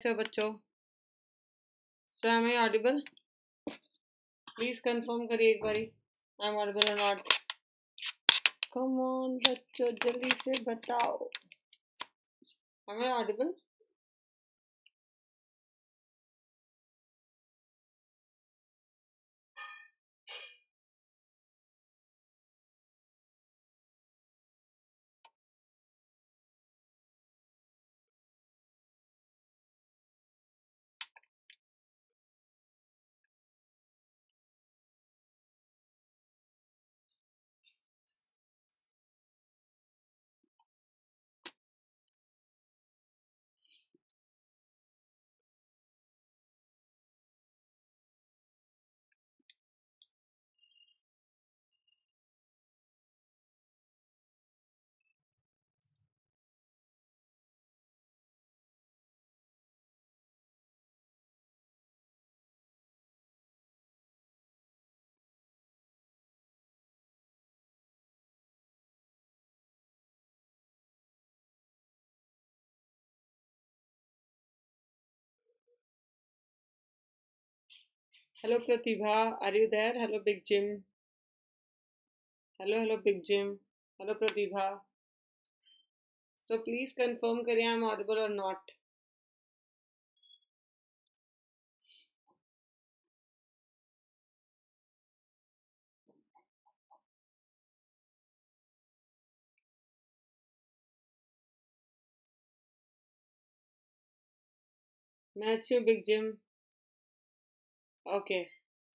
So, बच्चों। So am audible please confirm करिए एक बारी। आई एम ऑडिबल और नॉट कम ऑन बच्चों जल्दी से बताओ। हमें I Hello Pratibha, are you there? Hello Big Jim. Hello, hello Big Jim. Hello Pratibha. So please confirm करिए I'm audible or not. मैं अच्छी हूँ बिग जिम ओके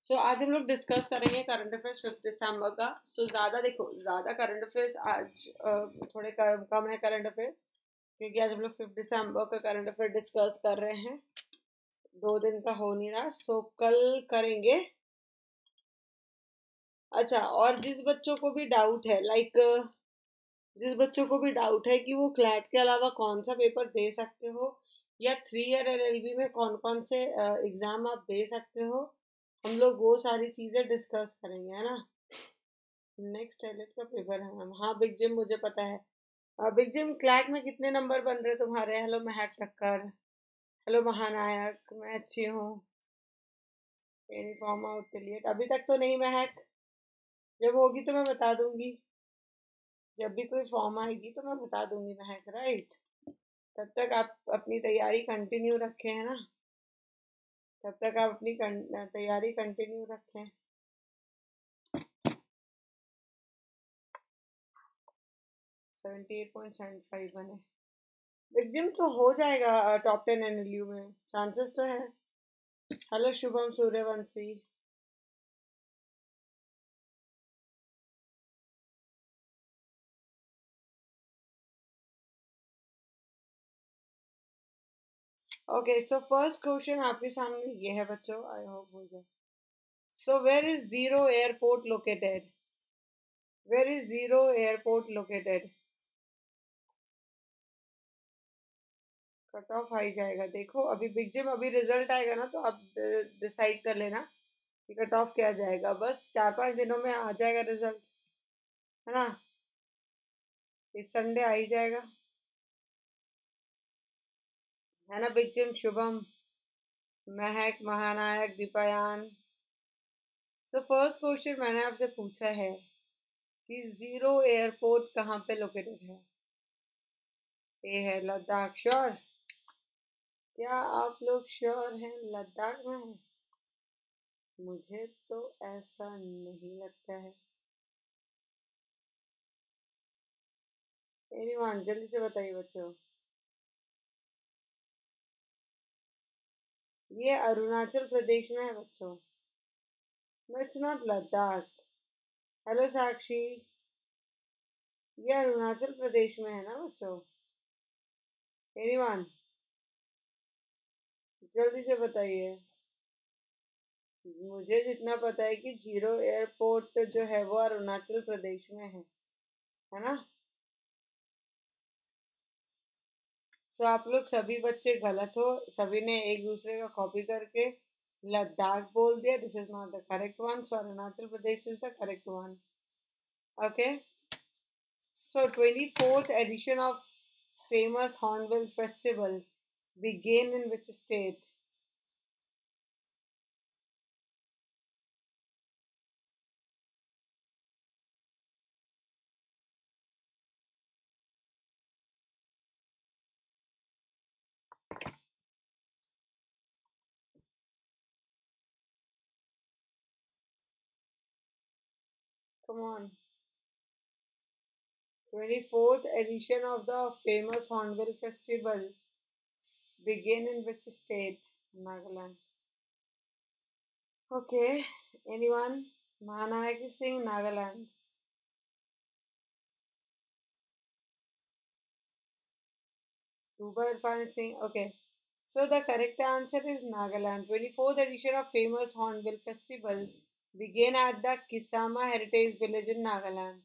सो आज हम लोग डिस्कस करेंगे करंट अफेयर्स फिफ्थ दिसंबर का। सो so, ज़्यादा देखो ज़्यादा करंट अफेयर्स आज थोड़े कम है करंट अफेयर्स क्योंकि आज हम लोग फिफ्थ दिसंबर का करंट अफेयर डिस्कस कर रहे हैं। दो दिन का हो नहीं रहा। सो so, कल करेंगे। अच्छा और जिस बच्चों को भी डाउट है लाइक जिस बच्चों को भी डाउट है कि वो क्लैट के अलावा कौन सा पेपर दे सकते हो या थ्री ईयर एलएलबी में कौन कौन से एग्ज़ाम आप दे सकते हो हम लोग वो सारी चीज़ें डिस्कस करेंगे, है ना? नेक्स्ट एलेट का पेपर है। मैम हाँ बिग जिम मुझे पता है। बिग जिम क्लैट में कितने नंबर बन रहे तुम्हारे? हेलो महक टक्कर हेलो महानायक मैं अच्छी हूँ। यूनिफॉर्म आउट के लिए। अभी तक तो नहीं महक जब होगी तो मैं बता दूँगी। जब भी कोई फॉर्म आएगी तो मैं बता दूँगी महक राइट तब तक आप अपनी तैयारी कंटिन्यू रखें, है ना? तब तक आप अपनी तैयारी कंटिन्यू रखें। एट पॉइंट फाइव बने। एग्जिम तो हो जाएगा टॉप टेन एन में। चांसेस तो है। Hello Shubham, Suryavanshi. Okay so first question आपके सामने ये है बच्चों आई होप हो जाए। So where is Ziro airport located where is Ziro airport located cut off आई जाएगा। देखो, अभी बिग जिम अभी रिज़ल्ट आएगा ना तो आप डिसाइड कर लेना कि कट ऑफ़ क्या जाएगा। बस चार पाँच दिनों में आ जाएगा रिज़ल्ट है ना? इस संडे आ ही जाएगा। बिग शुभम, महक, महानायक, दीपायान। सो फ़र्स्ट क्वेश्चन मैंने आपसे पूछा है कि ज़ीरो एयरपोर्ट कहाँ पे लोकेटेड है? ये है लद्दाख। श्योर क्या आप लोग श्योर हैं लद्दाख में? है मुझे तो ऐसा नहीं लगता है। एनीवन जल्दी से बताइए बच्चों। ये अरुणाचल प्रदेश में है बच्चों। It's not Ladakh hello Sakshi. ये अरुणाचल प्रदेश में है ना बच्चों? एनीवन जल्दी से बताइए। मुझे जितना पता है कि ज़ीरो एयरपोर्ट जो है वो अरुणाचल प्रदेश में है। है ना? सो आप लोग सभी बच्चे गलत हो। सभी ने एक दूसरे का कॉपी करके लद्दाख बोल दिया। This is not the correct one so Arunachal Pradesh is the correct one okay so twenty fourth edition of famous Hornbill festival Began in which state? On. 24th edition of the famous Hornbill Festival begin in which state? Nagaland. Okay, anyone? Mahanayaki Singh, Nagaland. Ruba Irfan okay. So the correct answer is Nagaland. 24th edition of famous Hornbill Festival began at the Kisama Heritage Village in Nagaland.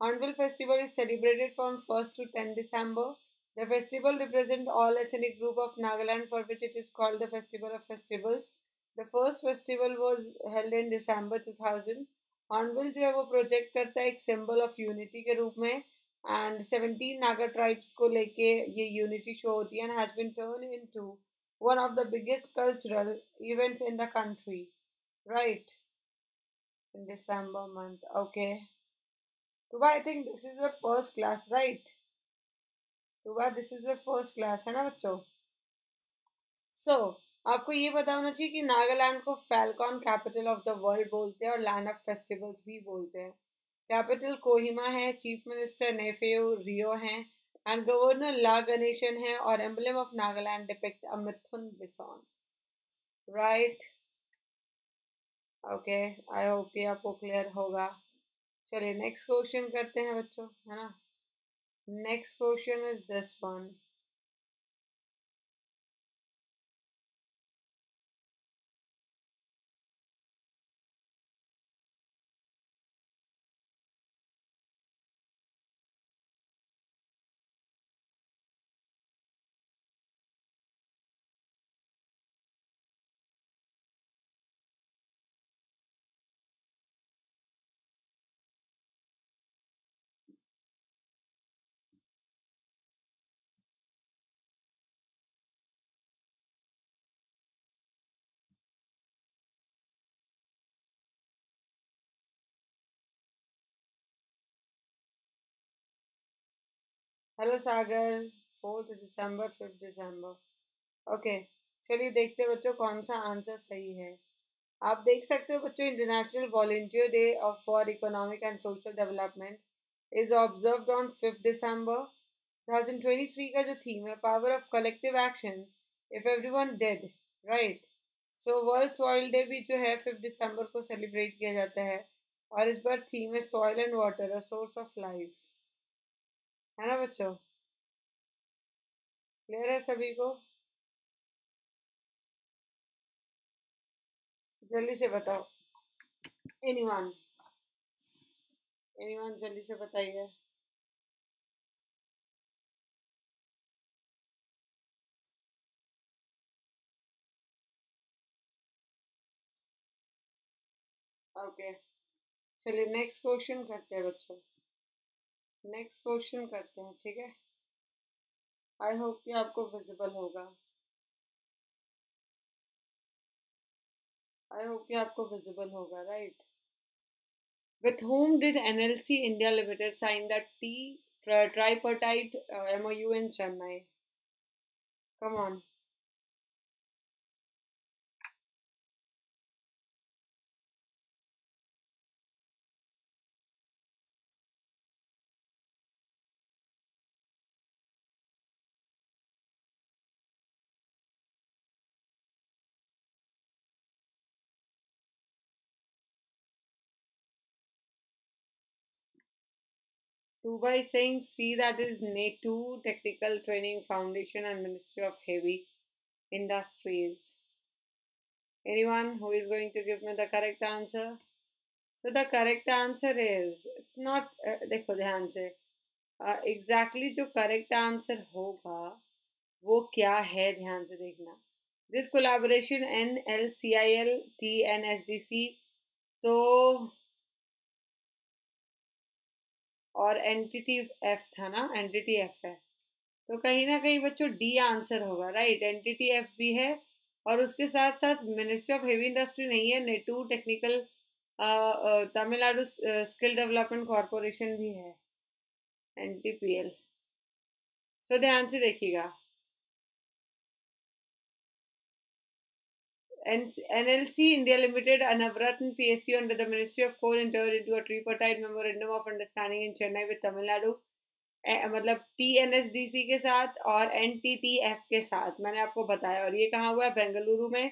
Hornbill Festival is celebrated from 1st to 10 December. The festival represents all ethnic group of Nagaland for which it is called the Festival of Festivals. The first festival was held in December 2000. Hornbill जो है वो project करता है एक symbol of unity के रूप में and 17 Naga tribes को लेके ये यूनिटी शो होती है and has been turn into one of the biggest cultural events in the country right in december month. Okay. Tuba, I think this is your first class, right? Tuba, this is your first class, है ना बच्चों? So, आपको ये पता होना चाहिए कि नागालैंड को falcon capital of the world बोलते हैं और लैंड ऑफ़ फेस्टिवल्स भी बोलते हैं। कैपिटल कोहिमा है चीफ मिनिस्टर नेफेयो रियो हैं एंड गवर्नर ला गणेशन है और emblem of Nagaland depict a mithun bison right okay I hope कि आपको क्लियर होगा। चलिए नेक्स्ट क्वेश्चन करते हैं बच्चों, है ना? Next question is this one hello Sagar, fourth December, fifth December. Okay, चलिए देखते हैं बच्चों कौन सा आंसर सही है। आप देख सकते हो बच्चों international volunteer day of for economic and social development is observe on fifth December 2023 का जो थीम है power of collective action if everyone did right so world soil day भी जो है फिफ्थ दिसंबर को सेलिब्रेट किया जाता है और इस बार थीम है soil and water a source of life है ना बच्चों? क्लियर है सभी को। जल्दी से बताओ। एनीवन एनीवन जल्दी से बताइए। ओके। चलिए नेक्स्ट क्वेश्चन करते हैं बच्चों। नेक्स्ट क्वेश्चन करते हैं ठीक है आई होप कि आपको विजिबल होगा आई होप कि आपको विजिबल होगा right with whom did NLC India Limited sign the T tripartite uh, MOU in Chennai? Come Tuba is saying C that is NATU Technical Training Foundation and Ministry of Heavy Industries. Anyone who is going to give me the correct answer? So the correct answer is it's not uh, देखो ध्यान से uh, exactly जो correct answer होगा वो क्या है ध्यान से देखना this collaboration N L C I L T N S D C तो और एंटिटी एफ़ था ना एंटिटी एफ़ है। तो कहीं ना कहीं बच्चों डी आंसर होगा राइट एंटिटी एफ़ भी है और उसके साथ साथ मिनिस्ट्री ऑफ़ हेवी इंडस्ट्री नहीं है Nettur technical Tamil Nadu skill development corporation भी है N T P L so ध्यान से देखिएगा। NLC India Limited and Avratan PSU under the Ministry of Coal entered into a tripartite memorandum of understanding in Chennai with Tamil Nadu. Eh, मतलब T N S D C के साथ और N T T F के साथ मैंने आपको बताया और ये कहाँ हुआ है बेंगलुरु में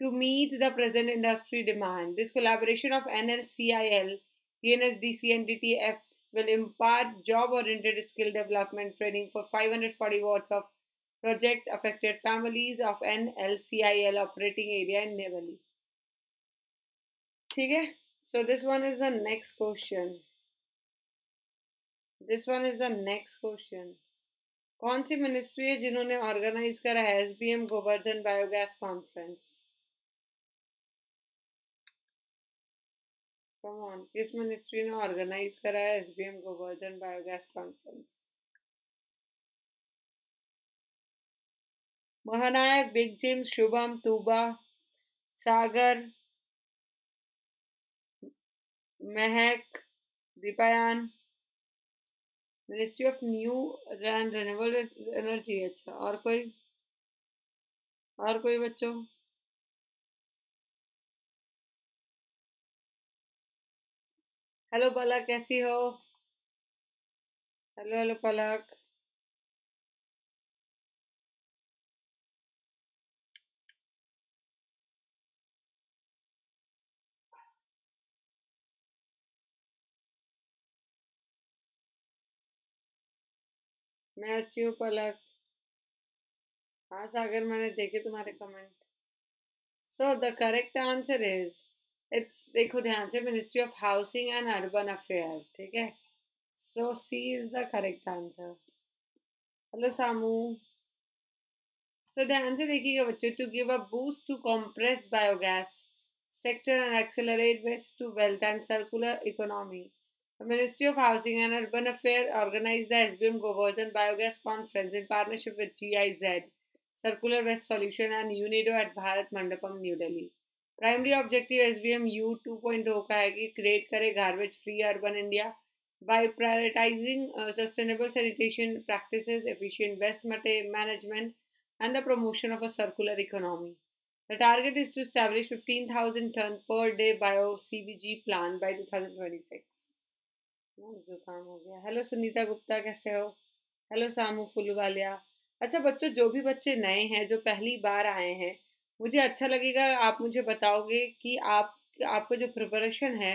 to meet the present industry demand this collaboration of N L C I L T N S D C N D T F will impart job oriented skill development training for five hundred forty wards of project affected families of an LCIL operating area in Nevali. ठीक है so this one is the next question this one is the next question कौन सी ministry है जिन्होंने organise करा है S B M Gobardhan biogas conference come on किस ministry ने organise करा है S B M Gobardhan biogas conference Mahanayak, big Jim, Shubham, Tuba, Sagar, Mahak, Deepayan, ministry of new and renewable energy. अच्छा और कोई? और कोई बच्चों? हेलो पलक, कैसी हो? Hello hello Palak. मैं अच्छी हूँ, पलक। हाँ सागर मैंने देखे तुम्हारे comment so the correct answer is it's देखो ध्यान से ministry of housing and urban affair ठीक है? So C is the correct answer hello Samu so ध्यान से देखिएगा बच्चे to give a boost to compress biogas sector and accelerate waste to wealth and circular economy The Ministry of Housing and Urban Affairs organized the SBM Govardhan Biogas Conference in partnership with GIZ, Circular Waste Solution and UNIDO at Bharat Mandapam, New Delhi. Primary objective S B M U two point का है कि create करे garbage free urban India by prioritizing uh, sustainable sanitation practices, efficient waste management, and the promotion of a circular economy. The target is to establish 15,000 ton per day bio CBG plant by 2026. जुकाम हो गया। Hello Sunita Gupta, कैसे हो? Hello Samu Phulwaliya. अच्छा बच्चों, जो भी बच्चे नए हैं, जो पहली बार आए हैं, मुझे अच्छा लगेगा आप मुझे बताओगे कि आप, आपका जो प्रिपरेशन है,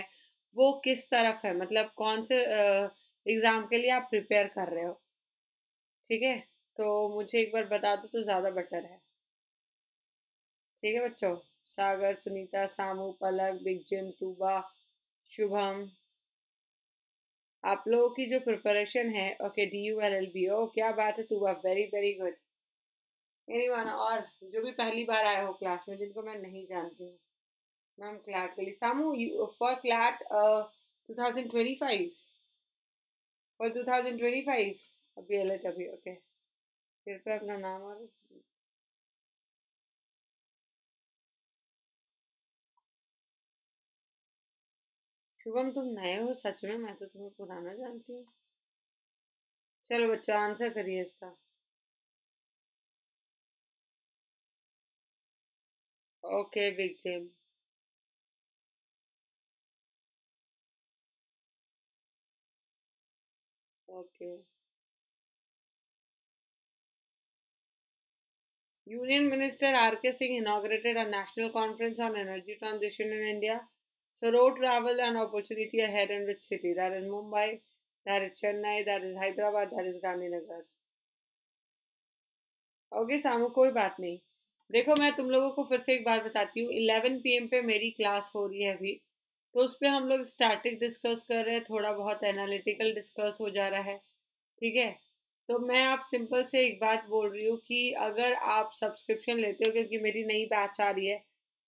वो किस तरफ़ है? मतलब कौन से एग्ज़ाम के लिए आप प्रिपेयर कर रहे हो? ठीक है? तो मुझे एक बार बता दो तो ज़्यादा बेटर है। ठीक है बच्चों? सागर, सुनीता, सामू, पलक, बिग जिम, तूबा, शुभम आप लोगों की जो प्रिपरेशन है okay D U L L B O क्या बात है तू वेरी वेरी गुड एनी और जो भी पहली बार आए हो क्लास में, जिनको मैं नहीं जानती हूँ मैम क्लैट के लिए, Samu you for CLAT two thousand twenty five for two thousand twenty five अभी अलग अभी ओके फिर पे अपना नाम और शुभम तुम तो नए हो, सच में मैं तो तुम्हें पुराना जानती हूँ। चलो बच्चों आंसर करिए इसका। Okay big Jim okay union minister R K Singh inaugurated national conference on energy transition in India So road travel and opportunity ahead in which city? That is Mumbai, that is Chennai, that is Hyderabad, that is Gandhinagar. Okay Samu कोई बात नहीं। देखो मैं तुम लोगों को फिर से एक बात बताती हूँ। इलेवन पी पे मेरी क्लास हो रही है अभी। तो उस पर हम लोग स्टैटिक डिस्कस कर रहे हैं थोड़ा बहुत एनालिटिकल डिस्कस हो जा रहा है। ठीक है? तो मैं आप सिंपल से एक बात बोल रही हूँ कि अगर आप सब्सक्रिप्शन लेते हो क्योंकि मेरी नई बैच आ रही है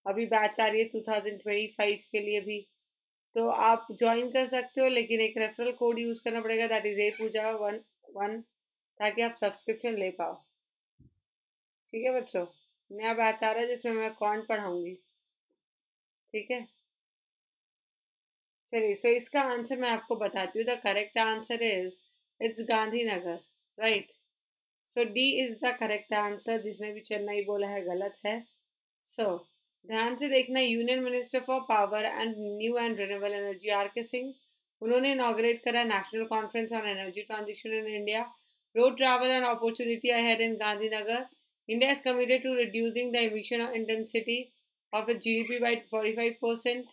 अभी बैच आ रही है 2025 के लिए भी। तो आप ज्वाइन कर सकते हो लेकिन एक रेफरल कोड यूज़ करना पड़ेगा that is a Pooja one one ताकि आप सब्सक्रिप्शन ले पाओ। ठीक है बच्चों? नया बैच आ रहा है जिसमें मैं कौन पढ़ाऊँगी। ठीक है? चलिए सो इसका आंसर मैं आपको बताती हूँ। The correct answer is it's Gandhinagar right so D is the correct answer जिसने भी चेन्नई बोला है गलत है। सो so, ध्यान से देखना union minister for power and new and renewable energy R K Singh. उन्होंने इनाग्रेट करा national conference on energy transition in India road travel and opportunity ahead in Gandhinagar India is committed to reducing the emission intensity of its GDP by 45%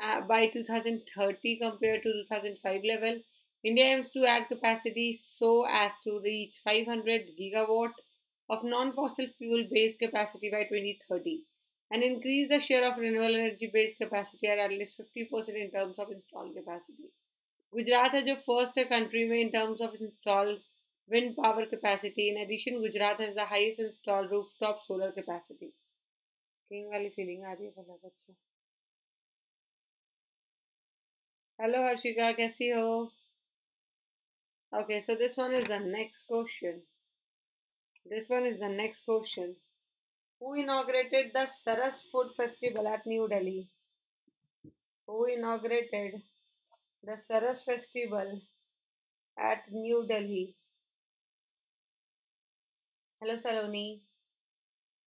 uh, by 2030 compared to 2005 level. India aims to add capacity so as to reach 500 gigawatt of non-fossil fuel-based capacity by 2030 and increase the share of renewable energy-based capacity at at least 50% in terms of installed capacity. Gujarat है जो first है country में in terms of install wind power capacity in addition Gujarat has the highest install rooftop solar capacity king वाली फीलिंग आ रही है भला बच्चा हेलो हर्षिका कैसी हो okay so this one is the next question this one is the next question who inaugurated the saras food festival at new delhi? Who inaugurated the Saras festival at New Delhi. Hello Saloni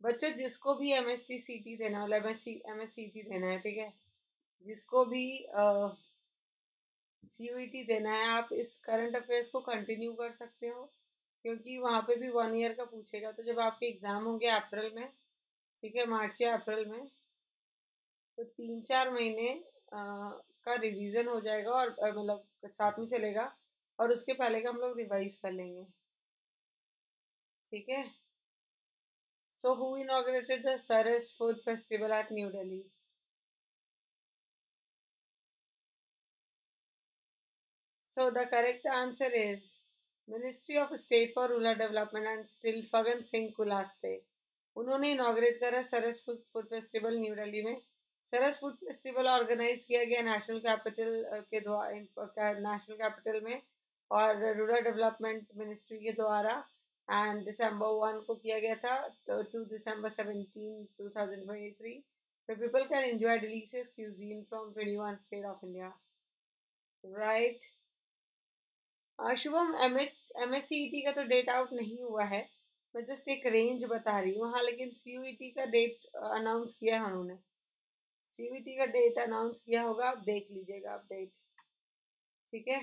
बच्चों, जिसको भी M S T C T देना मतलब M S C M S C T देना है, ठीक है? जिसको भी सी यू टी देना है, आप इस करंट अफेयर्स को कंटिन्यू कर सकते हो, क्योंकि वहाँ पे भी वन ईयर का पूछेगा तो जब आपके एग्ज़ाम होंगे अप्रैल में ठीक है, मार्च या अप्रैल में। तो तीन चार महीने का रिवीजन हो जाएगा और मतलब साथ में चलेगा और उसके पहले का हम लोग रिवाइज कर लेंगे। ठीक है? So who inaugurated the Saras food festival at New Delhi So, the correct answer is Ministry of State for Rural Development and Still Fagan Singh Kulaste. उन्होंने इनाग्रेट करा Saras food festival new Delhi में Saras food festival organise किया गया national capital के द्वारा national capital में और rural development ministry के द्वारा एंड दिसंबर वन को किया गया था तो to December seventeen two thousand twenty three so people can enjoy delicious cuisine from 21 state of India. Right? Uh, Shubham M S M S C E T का तो date out नहीं हुआ है मैं जस्ट एक रेंज बता रही हूँ। हाँ लेकिन सी टी का डेट अनाउंस किया है उन्होंने। सीवीटी का डेट अनाउंस किया होगा, आप देख लीजिएगा अपडेट ठीक है?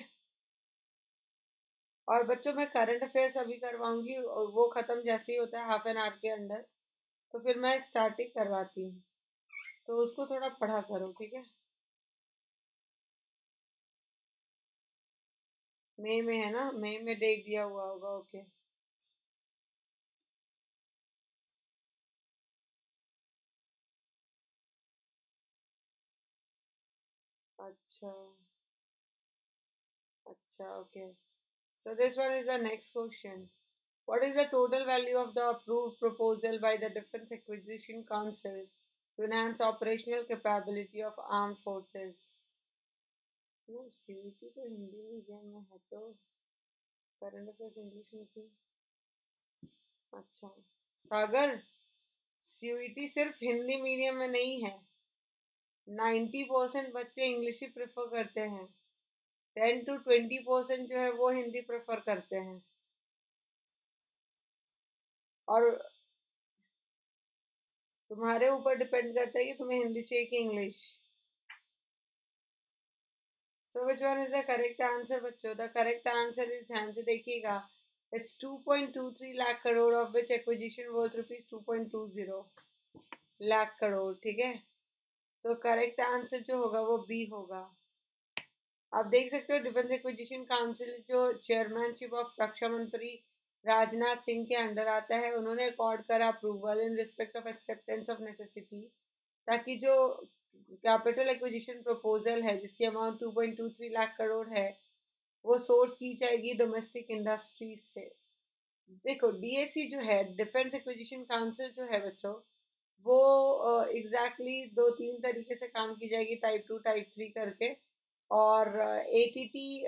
और बच्चों, मैं करंट अफेयर्स अभी करवाऊँगी, और वो ख़त्म जैसे ही होता है हाफ़ एन आवर के अंदर। तो फिर मैं स्टार्टिंग करवाती हूँ। तो उसको थोड़ा पढ़ा करो, ठीक है? मई में है ना? मई में डेट दिया हुआ होगा ओके अच्छा। अच्छा okay so this one is the next question what is the total value of the approved proposal by the defence acquisition council to enhance operational capability of arm forces वो सीटी तो हिंदी में गया मैं, है तो। करंट अफेयर्स इंग्लिश में थी। अच्छा। सागर सीयूटी सिर्फ़ हिंदी मीडियम में नहीं है। नाइन्टी परसेंट बच्चे इंग्लिश ही प्रेफर करते हैं। टेन टू ट्वेंटी परसेंट जो है वो हिंदी प्रेफर करते हैं। और तुम्हारे ऊपर डिपेंड करता है कि तुम्हें हिंदी चाहिए कि English. So which one is the correct answer बच्चों? द करेक्ट आंसर इज़ ध्यान से देखिएगा it's 2.23 lakh crore of which acquisition worth rupees 2.20 lakh crore ठीक है? तो करेक्ट आंसर जो होगा वो बी होगा। आप देख सकते हो डिफेंस एक्विजिशन काउंसिल जो चेयरमैनशिप ऑफ़ रक्षा मंत्री राजनाथ सिंह के अंडर आता है, उन्होंने अकॉर्ड करा approval in respect of acceptance of necessity ताकि जो कैपिटल एक्विजिशन प्रपोजल है, जिसकी अमाउंट 2.23 लाख करोड़ है, वो सोर्स की जाएगी डोमेस्टिक इंडस्ट्रीज़ से। देखो डीएसी जो है डिफेंस एक्विजिशन काउंसिल जो है बच्चों वो एग्जैक्टली uh, दो तीन तरीके से काम की जाएगी टाइप टू टाइप थ्री करके। और ए टी टी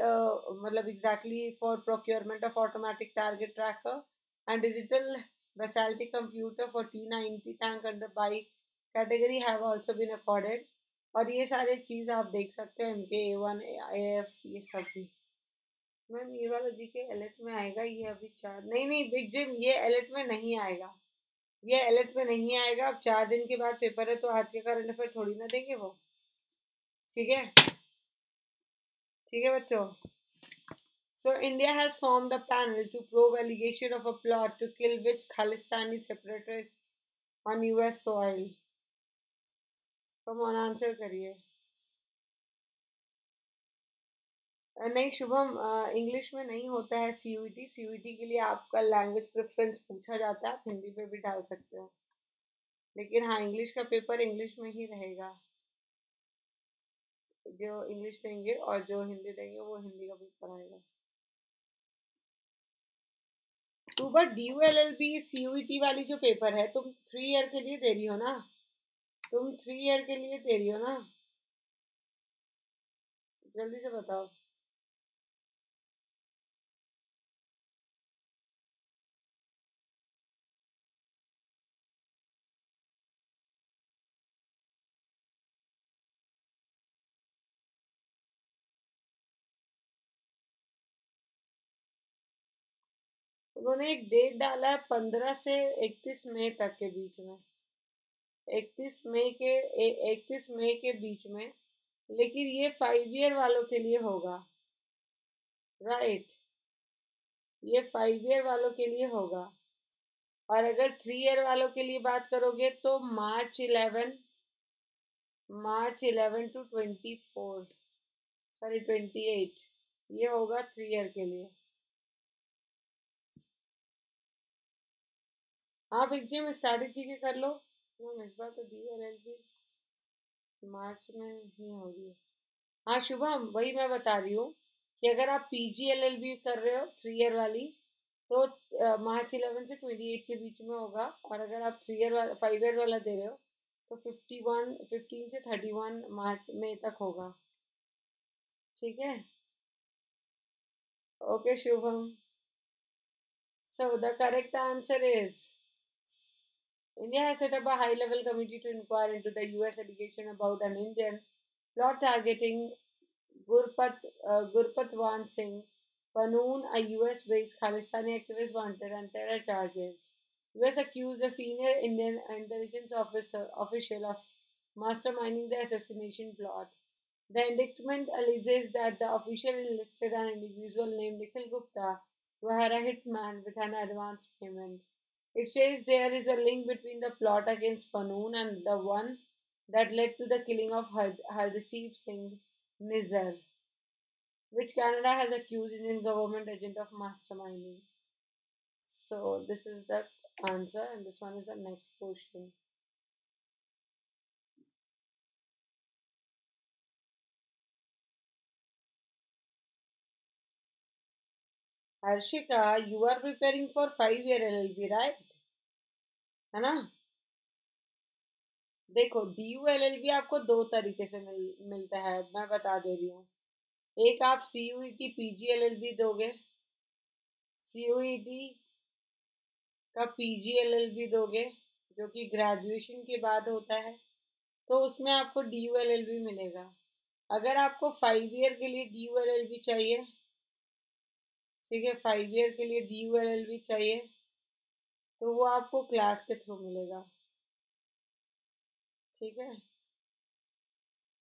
मतलब exactly for procurement of automatic target tracker and digital versatility computer for T ninety tank under bike category have also been accorded और ये सारे चीज़ आप देख सकते हो एम के ए वन ए एफ़ ये सब भी। मैम ये वाला जी के एलेट में आएगा ये अभी चार नहीं नहीं बिग जिम ये एलेट में नहीं आएगा। ये अलर्ट में नहीं आएगा, अब चार दिन के बाद पेपर है तो आज के करंट अफेयर थोड़ी ना देंगे वो। ठीक है? ठीक है बच्चों? So India has form the panel to probe allegation of a plot to kill which Khalistani separatist on US soil come on answer करिए। नहीं, शुभम इंग्लिश में नहीं होता है C U T C U T के लिए आपका लैंग्वेज प्रेफरेंस पूछा जाता है, आप हिंदी पे भी डाल सकते हो। लेकिन हाँ इंग्लिश का पेपर इंग्लिश में ही रहेगा। जो इंग्लिश देंगे और जो हिंदी देंगे, वो हिंदी का पेपर आएगा। तो but D U L L B C U T वाली जो पेपर है, तुम थ्री ईयर के लिए दे रही हो ना? तुम थ्री ईयर के लिए दे रही हो ना? जल्दी से बताओ। उन्होंने एक डेट डाला है पंद्रह से इकतीस मई तक के बीच में। इकतीस मई के इकतीस मई के बीच में, लेकिन ये फाइव ईयर वालों के लिए होगा। राइट ये फाइव ईयर वालों के लिए होगा। और अगर थ्री ईयर वालों के लिए बात करोगे तो March eleven March eleven to twenty four sorry twenty eight ये होगा थ्री ईयर के लिए। आप एग्ज़ाम स्टार्टिंग चीज़ें कर लो। मैम इस बार तो the L L B March में ही होगी। हाँ शुभम, वही मैं बता रही हूँ कि अगर आप P G L L B कर रहे हो थ्री ईयर वाली तो मार्च इलेवन से ट्वेंटी एट के बीच में होगा। और अगर आप थ्री ईयर वाला फाइव ईयर वाला दे रहे हो तो फिफ्टी वन फिफ्टीन से थर्टी वन मार्च में तक होगा। ठीक है? Okay Shubham. So the correct answer is India has set up a high level committee to inquire into the US allegation about an Indian plot targeting Gurpat, uh, Gurpatwan Singh Panoon, a US based Khalistani activist wanted on terror charges. US accused a senior Indian intelligence officer official of masterminding the assassination plot. The indictment alleges that the official enlisted an individual named Nikhil Gupta who hire a hitman with an advance payment. It says there is a link between the plot against Panoon and the one that led to the killing of Hardeep Singh Nizar, which Canada has accused Indian government agent of masterminding. So this is the answer and this one is the next question. Harshika, you are preparing for five year LLB, right? है ना? देखो D U L L B आपको दो तरीके से मिल मिलता है मैं बता दे रही हूँ। एक आप C U E T P G L L B दोगे। सी यू ई टी का P G L L B दोगे जो कि ग्रेजुएशन के बाद होता है तो उसमें आपको D U L L B मिलेगा। अगर आपको फाइव ईयर के लिए D U L L B चाहिए ठीक है फाइव ईयर के लिए D U L L B चाहिए तो वो आपको क्लास के थ्रू मिलेगा। ठीक है?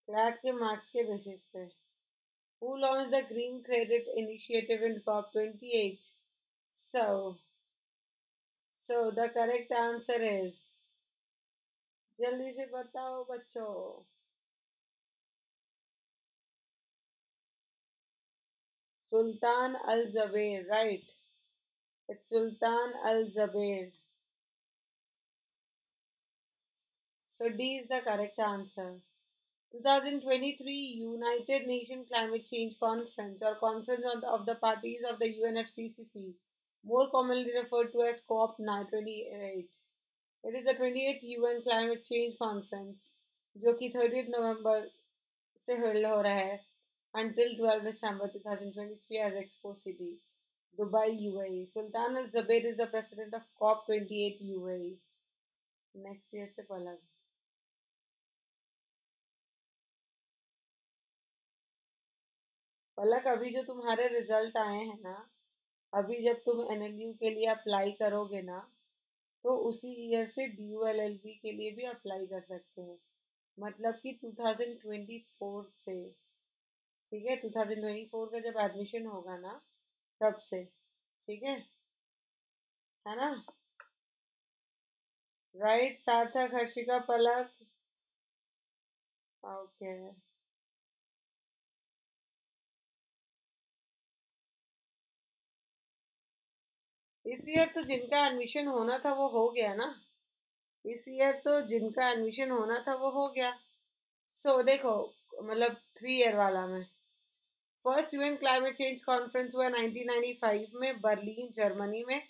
क्लाट के मार्क्स के बेसिस पे। Who launch the green credit initiative in COP twenty eight so so the correct answer is जल्दी से बताओ बच्चों। Sultan Al Zubair, right? It's Sultan Al Zubair. So D is the correct answer. 2023 United Nations Climate Change Conference or Conference of the Parties of the UNFCCC, more commonly referred to as COP28. It is the 28th UN Climate Change Conference जो कि thirty November से hold हो रहा है until 12 December 2023 as Expo City, Dubai, UAE. Sultan Al Zubair is the president of COP28 UAE. Next year से पलक पलक अभी जो तुम्हारे रिज़ल्ट आए हैं ना अभी जब तुम एनएलयू के लिए अप्लाई करोगे ना तो उसी ईयर से डी यू के लिए भी अप्लाई कर सकते हो मतलब कि 2024 से ठीक है? 2024 का जब एडमिशन होगा ना तब से ठीक है? है ना? राइट सार्थक हर्षिका पलक। ओके इस ईयर तो जिनका एडमिशन होना था वो हो गया ना? इस ईयर तो जिनका एडमिशन होना था वो हो गया। सो so, देखो मतलब थ्री ईयर वाला में। First UN climate change conference हुआ 1995 में बर्लिन जर्मनी में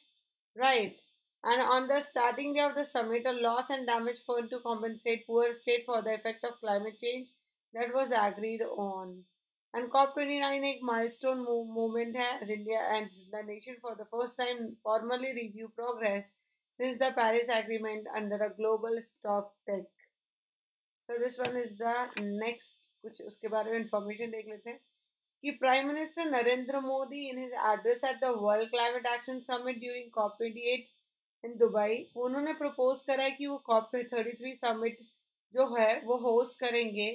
right and on the starting day of the summit a loss and damage fund to compensate poor state for the effect of climate change that was agreed on and COP 29 एक milestone movement है, as India and the nation for the first time formally review progress since the Paris Agreement under a global stock tech. So this one is the next, कुछ उसके बारे में information देख लेते हैं। कि prime minister Narendra Modi in his address at the world climate action summit during COP twenty eight in Dubai उन्होंने propose करा है कि वो कॉप थर्टी थ्री समिट जो है, वो होस्ट करेंगे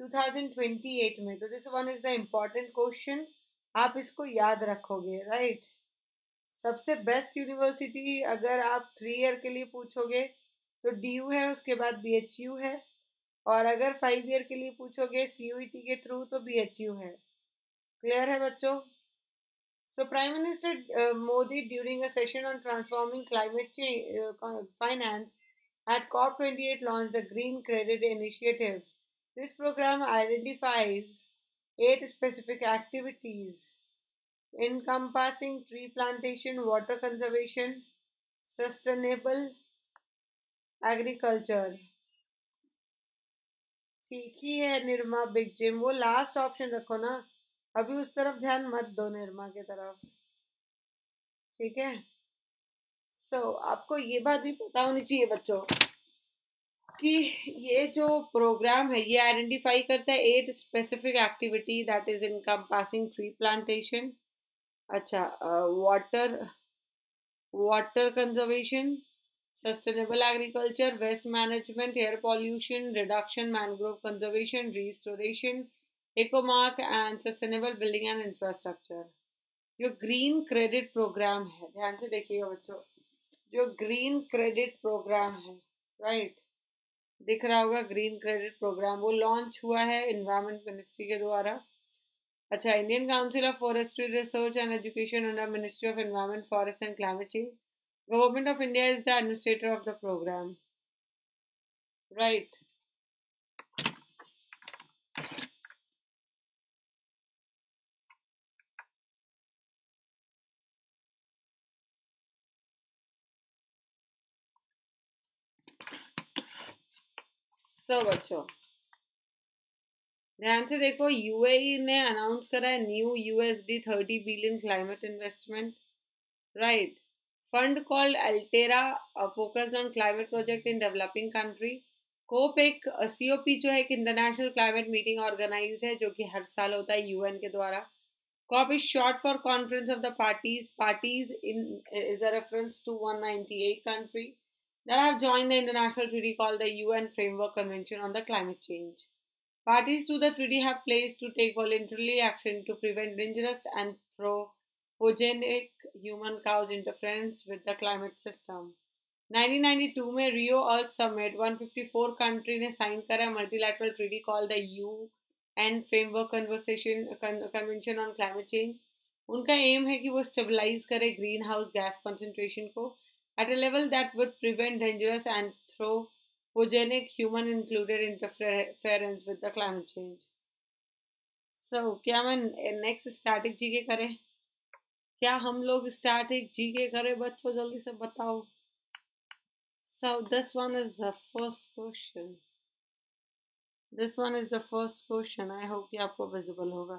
2028 में। तो this one is the important question आप इसको याद रखोगे राइट सबसे बेस्ट यूनिवर्सिटी अगर आप थ्री ईयर के लिए पूछोगे तो डी यू है, उसके बाद बी एच यू है, और अगर फाइव ईयर के लिए पूछोगे सी यू टी के थ्रू तो बी एच यू है। क्लियर है बच्चों So Prime Minister uh, Modi during a session on transforming climate change uh, finance at COP28 launched the Green Credit Initiative. This program identifies eight specific activities encompassing tree plantation, water conservation, sustainable agriculture. ठीक ही है Nirma big Jim वो last option रखो ना अभी उस तरफ़ ध्यान मत दो निर्मा की तरफ़। ठीक है? सो so, आपको ये बात भी पता होनी चाहिए बच्चों कि ये जो प्रोग्राम है ये आइडेंटिफाई करता है at specific activity that is encompassing tree plantation अच्छा water water conservation sustainable agriculture waste management air pollution reduction mangrove conservation restoration ecomark and sustainable building and infrastructure जो ग्रीन क्रेडिट प्रोग्राम है। ध्यान से देखिएगा बच्चों। जो ग्रीन क्रेडिट प्रोग्राम है right दिख रहा होगा ग्रीन क्रेडिट प्रोग्राम वो लॉन्च हुआ है इन्वायरमेंट मिनिस्ट्री के द्वारा। अच्छा Indian council of forestry research and education under ministry of environment forest and climate change government of India is the administrator of the program right so बच्चों। ध्यान से देखो यूएई ने अनाउंस करा है new USD thirty billion climate investment right fund called Alterra focused on climate project in developing country COP एक COP जो है, एक इंटरनेशनल क्लाइमेट मीटिंग ऑर्गेनाइज है, जो कि हर साल होता है यूएन के द्वारा। COP is short for Conference of the Parties. Parties in, is a reference to 198 country. that have joined the international treaty called the UN Framework Convention on the Climate Change. Parties to the treaty have pledged to take voluntarily action to prevent dangerous anthropogenic human caused interference with the climate system. 1992 में Rio earth summit 154 country ने sign करा multilateral treaty call the U N framework conversation convention on climate change उनका aim है कि वो stabilise करे green house gas concentration को at a level that would prevent dangerous anthropogenic human included interference with the climate change. So, क्या मैं next static G के करें क्या हम लोग स्टैटिक जी के करें बच्चों जल्दी से बताओ So this one is the first question. This one is the first question I hope कि आपको विजिबल होगा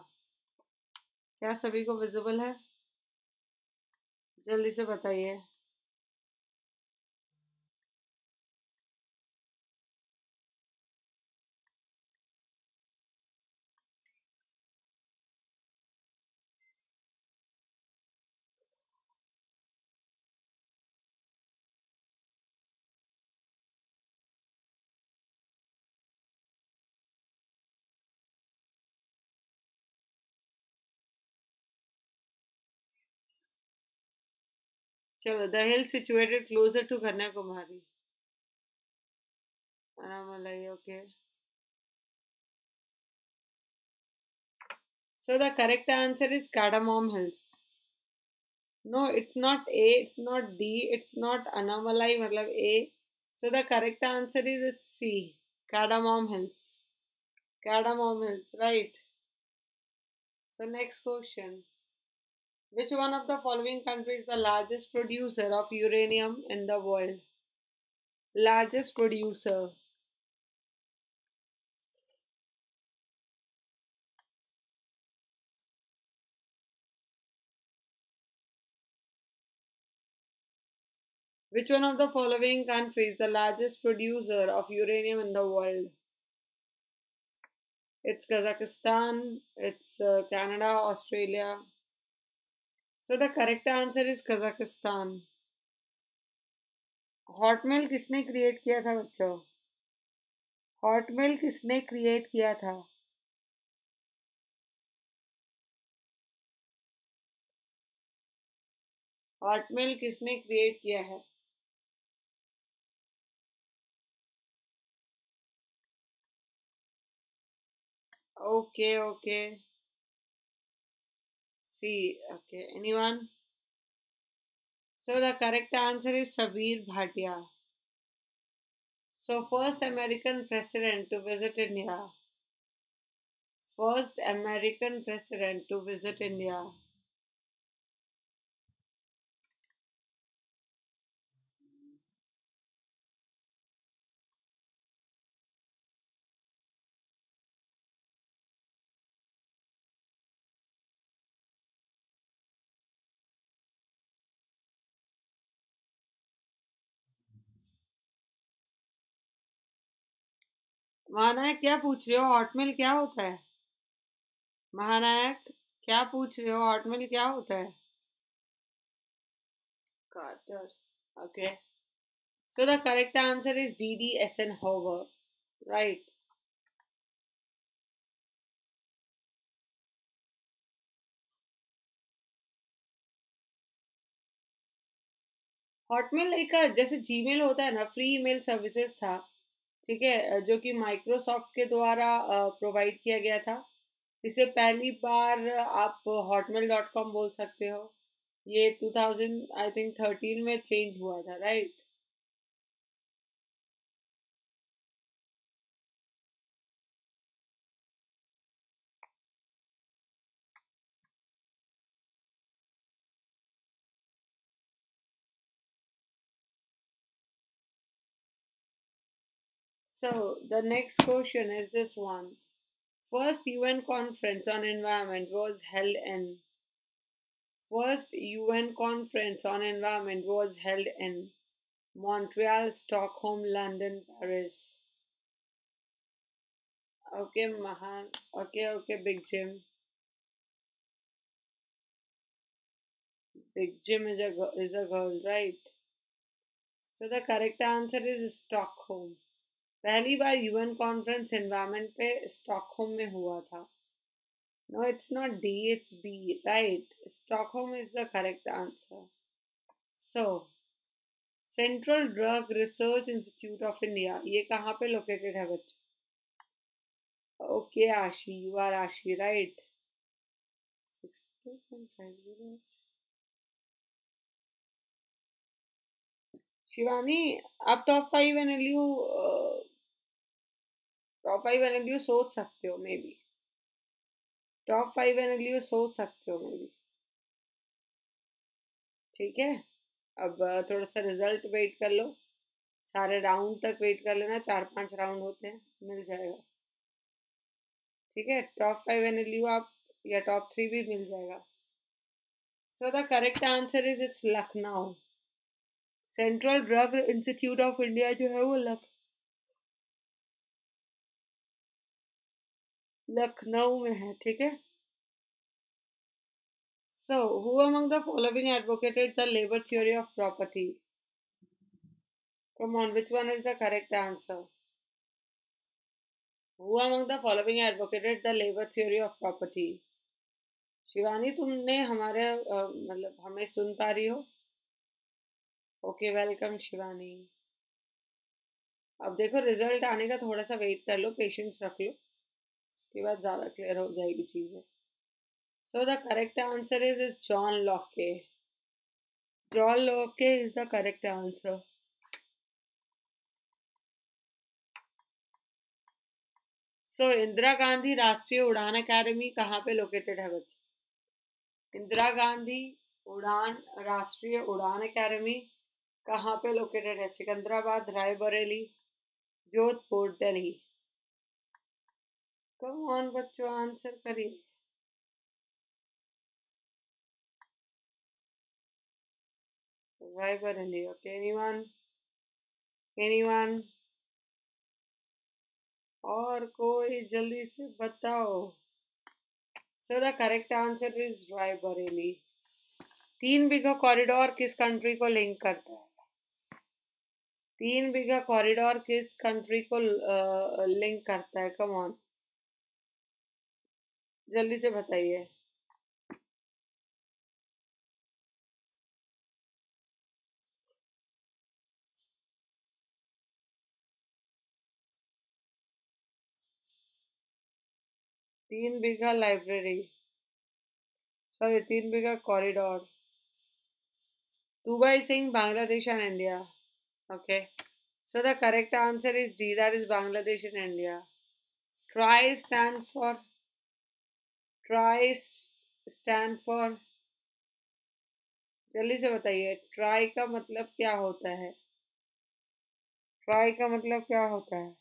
क्या सभी को विजिबल है जल्दी से बताइए So the hill situated closer to Kanyakumari. Anamalai, okay. So the correct answer is Kadamom Hills. No, it's not A, it's not D, it's not Anamalai, matlab A. So the correct answer is it's C. Kadamom Hills. Kadamom Hills, right. So next question. Which one of the following countries is the largest producer of uranium in the world? Largest producer. Which one of the following countries is the largest producer of uranium in the world? It's Kazakhstan, it's uh, Canada, Australia, so the correct answer is Kazakhstan Hotmail किसने create किया था बच्चों? Hotmail किसने create किया था? Hotmail किसने create किया है? Okay okay C. Okay, anyone? So the correct answer is Sabir Bhatia. So first American president to visit India. First American president to visit India. महानायक, क्या पूछ रहे हो हॉटमेल क्या होता है महानायक, क्या पूछ रहे हो हॉटमेल क्या होता है. Okay. So the correct answer is D D S N Hover. Right. Hotmail एक, जैसे जीमेल होता है ना फ्री ईमेल सर्विसेज़ था ठीक है जो कि माइक्रोसॉफ्ट के द्वारा प्रोवाइड किया गया था। इसे पहली बार आप हॉटमेल डॉट कॉम बोल सकते हो। ये 2000 आई थिंक 13 में चेंज हुआ था right So the next question is this one. First UN conference on environment was held in First UN conference on environment was held in Montreal, Stockholm, London, Paris. Okay, Mahan. Okay, okay, Big Jim. Big Jim is a is a girl, right? So the correct answer is Stockholm. पहली बार UN conference environment पे Stockholm में हुआ था। No it's not D it's B right Stockholm is the correct answer so central drug research institute of India ये कहाँ पे located है बच्चे? Okay Ashi you are Ashi right Shivani आप top five N L U top five N L सोच सकते हो maybe top five N L सोच सकते हो मे बी ठीक है? अब थोड़ा सा रिज़ल्ट वेट कर लो। सारे राउंड तक वेट कर लेना, चार पाँच राउंड होते हैं, मिल जाएगा। ठीक है? Top five N L U आप, या टॉप थ्री भी मिल जाएगा। So the correct answer is it's Lucknow central drug institute of India जो है वो लख लखनऊ में है, ठीक है? So who among the following advocated the labour theory of property come on which one is the correct answer who among the following advocated the labour theory of property Shivani, तुमने हमारे मतलब हमें सुन पा रही हो? Okay welcome Shivani. अब देखो रिज़ल्ट आने का थोड़ा सा वेट कर लो पेशेंस रख लो। के बाद ज़्यादा क्लियर हो जाएगी चीज़ें। So the correct answer is is John Locke John Locke is the correct answer so Indira Gandhi Rashtriya Uran Academy कहाँ पे लोकेटेड है बच्चे? इंदिरा गांधी उड़ान राष्ट्रीय उड़ान अकेडमी कहाँ पे लोकेटेड है? सिकंदराबाद, रायबरेली, जोधपुर, दिल्ली। कम ऑन बच्चों आंसर करिए रायबरेली ओके एनीवन एनीवन और कोई जल्दी से बताओ। So the correct answer is Raebareli Tin Bigha corridor किस कंट्री को लिंक करता है? तीन बीघा कॉरिडोर किस कंट्री को लिंक करता है? कम ऑन जल्दी से बताइए। तीन Bigha library. Sorry, Tin Bigha corridor. Dubai Singh, Bangladesh and India. Okay. So the correct answer is D that is Bangladesh and India TRAI stand for Try stand for. जल्दी से बताइए, try का मतलब क्या होता है? ट्राई का मतलब क्या होता है?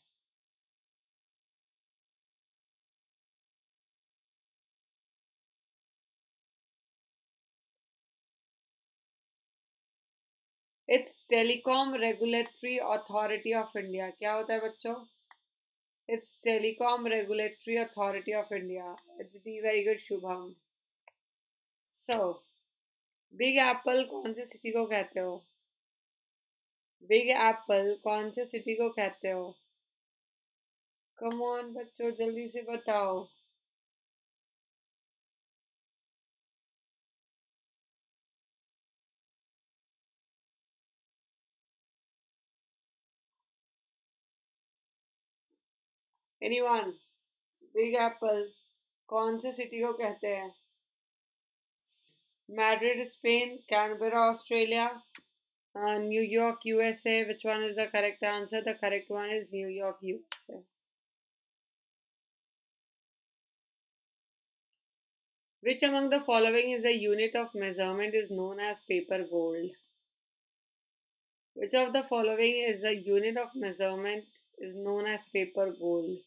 It's telecom regulatory authority of India क्या होता है बच्चों? Regulatory authority of India it's D very good Shubham so big apple कौन से सिटी को कहते हो? बिग एप्पल कौन से सिटी को कहते हो? कम ऑन बच्चों, जल्दी से बताओ। एनीवन बिग एप्पल कौन से सिटी को कहते हैं Madrid Spain Canberra Australia New York USA which one is the correct answer the correct one is New York USA Which among the following is a unit of measurement is known as paper gold? Which of the following is a unit of measurement is known as paper gold?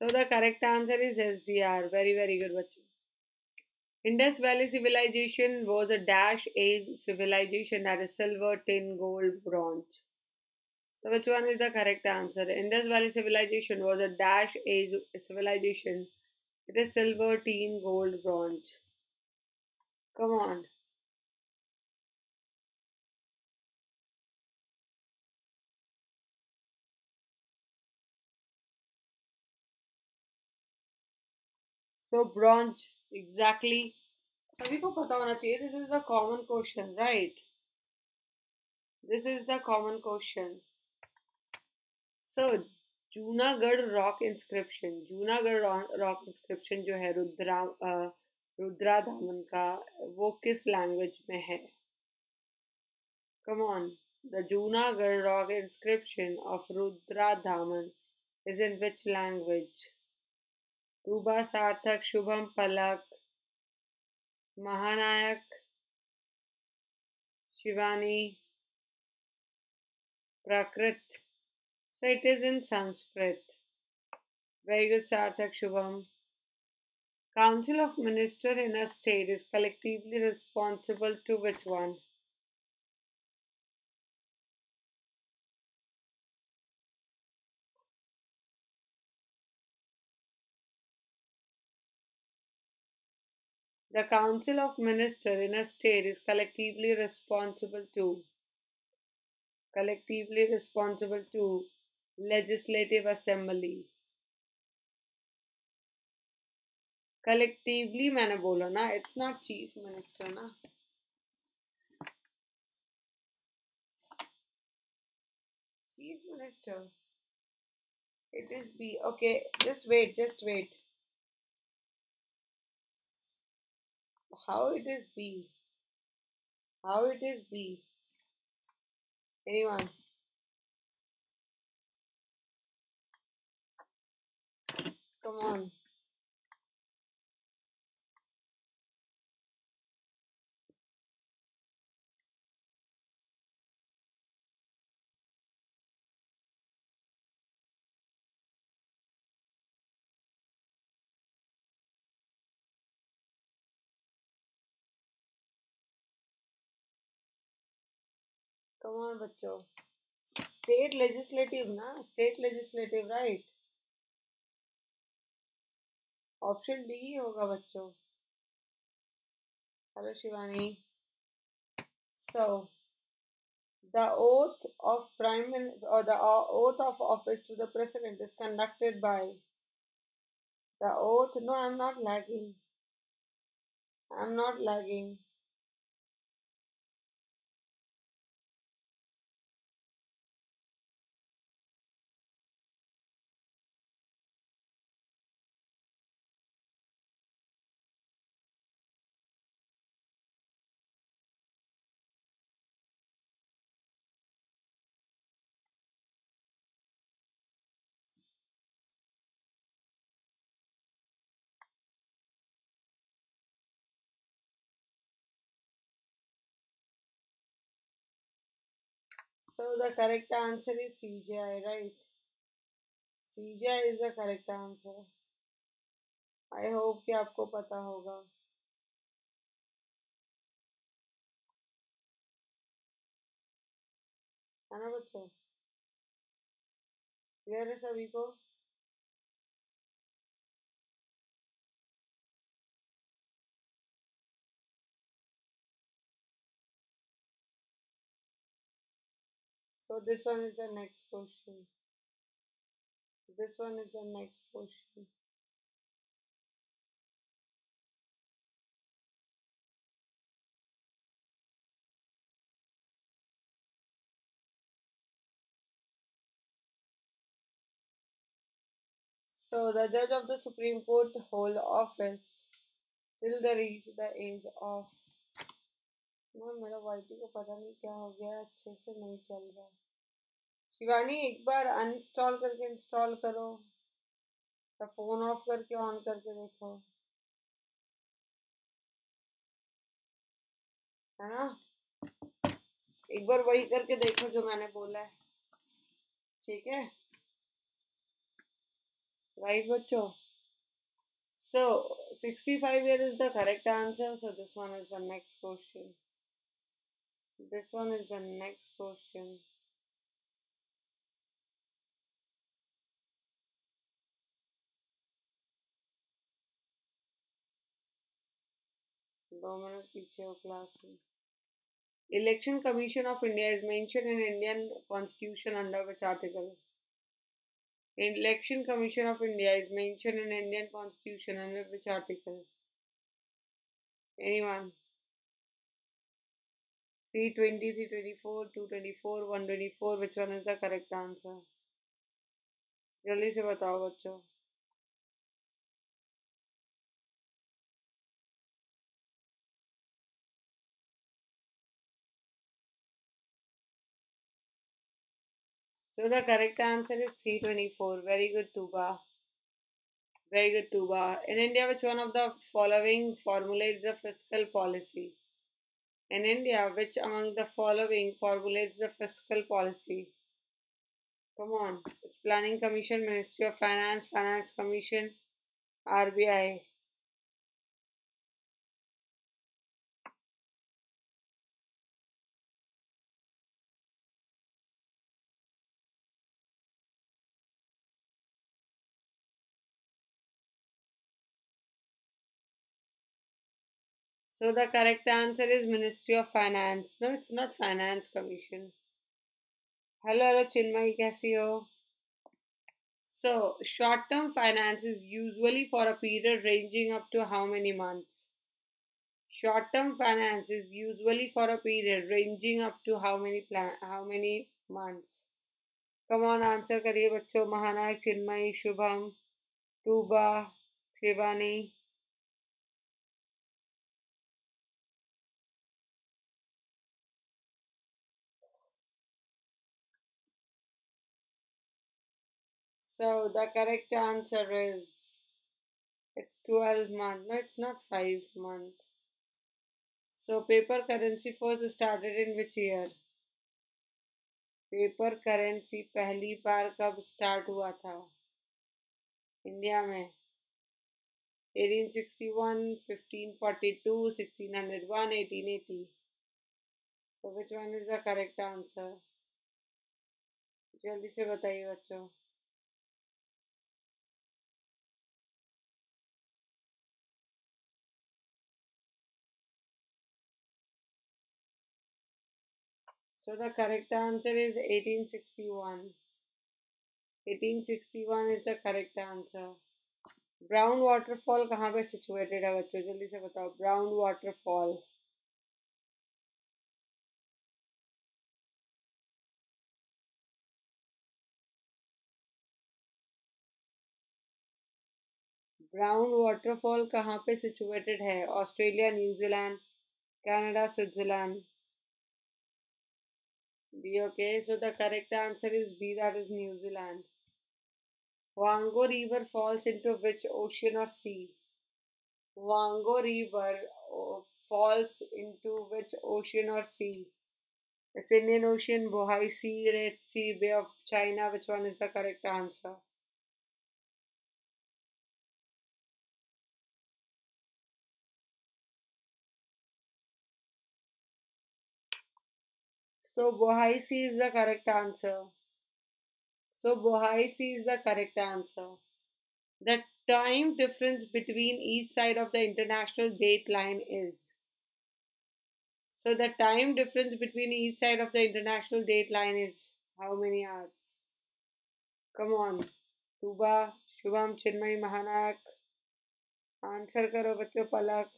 So the correct answer is SDR. Very, very good, bachcho. Indus Valley civilization was a dash age civilization that is silver, tin, gold, bronze. So which one is the correct answer? Indus Valley civilization was a dash age civilization. It is silver, tin, gold, bronze. Come on. So bronze exactly सभी को पता होना चाहिए this is the common question right this is the common question so Junagadh rock inscription Junagadh rock inscription जो है रुद्रा रुद्रा धामन का, वो किस लैंग्वेज में है? Come on the Junagadh rock inscription of Rudradaman is in which language Tuba Sarthak Shubham Palak महानायक Shivani prakrit so it is in sanskrit very good sarthak shubham council of minister in a state is collectively responsible to which one The Council of Ministers in a state is collectively responsible to collectively responsible to legislative assembly collectively मैंने बोला ना it's not chief minister ना chief minister it is B okay just wait just wait How it is B? How it is B? Anyone? Come on. Come बच्चों। State legislative ना? State legislative right option D ही होगा बच्चों। Hello Shivani so the oath of prime minister the oath of office to the president is conducted by the oath no I am not lagging I am not lagging So the correct answer is CGI, right? CGI is the correct answer. I hope कि आपको पता होगा है ना बच्चों clear है सभी को So this one is the next question. This one is the next question. So the judge of the Supreme Court hold office till they reach the age of ma'am मेरा वाईटी को पता नहीं क्या हो गया, अच्छे से नहीं चल रहा। शिवानी, एक बार अनइंस्टॉल करके इंस्टॉल करो। या फ़ोन ऑफ़ करके ऑन करके देखो। है ना? एक बार वही करके देखो जो मैंने बोला है। ठीक है? राइट बच्चों, so 65 here is the correct answer, so this one is the next question. This one is the next question. Of classroom. Election Commission of India is mentioned in Indian Constitution under which article? Election Commission of India is mentioned in Indian Constitution under which article? Anyone? 320, 324, 224, 124, which one is the correct answer? जल्दी से बताओ बच्चों So the correct answer is 324. Very good, Tuba. Very good, Tuba. In India, which one of the following formulates the fiscal policy? In India, which among the following formulates the fiscal policy? Come on. It's Planning Commission, Ministry of Finance, Finance Commission, RBI. So the correct answer is Ministry of Finance. No, it's not Finance Commission. Hello, hello, Chinmay, कैसी हो? So, short-term finance is usually for a period ranging up to how many months? Short-term finance is usually for a period ranging up to how many plan how many months? Come on, answer करिए बच्चों महानायक Chinmayi Shubham Tuba Shivani So the correct answer is it's 12 months. No, it's not 5 months. So paper currency first started in which year? Paper currency पहली बार कब start हुआ था India में 1861, 1542, 1601, 1880. So which one is the correct answer? जल्दी से बताइए बच्चों So, the correct answer is 1861. 1861 is the correct answer. Browne waterfall कहाँ पे सिचुएटेड है बच्चों? जल्दी से बताओ. ब्राउन वाटरफॉल ब्राउन वाटरफॉल कहाँ पे सिचुएटेड है? Australia New Zealand Canada Switzerland B. Okay, so the correct answer is B. That is New Zealand. Wango River falls into which ocean or sea? Wango River falls into which ocean or sea? It's Indian Ocean, Bohai Sea, Red Sea, Bay of China. Which one is the correct answer? So Bohai Sea is the correct answer. So Bohai Sea is the correct answer. The time difference between each side of the international date line is. So the time difference between each side of the international date line is how many hours? Come on. Tuba, Shubham, Chinmay, Mahanak. Answer करो बच्चों Palak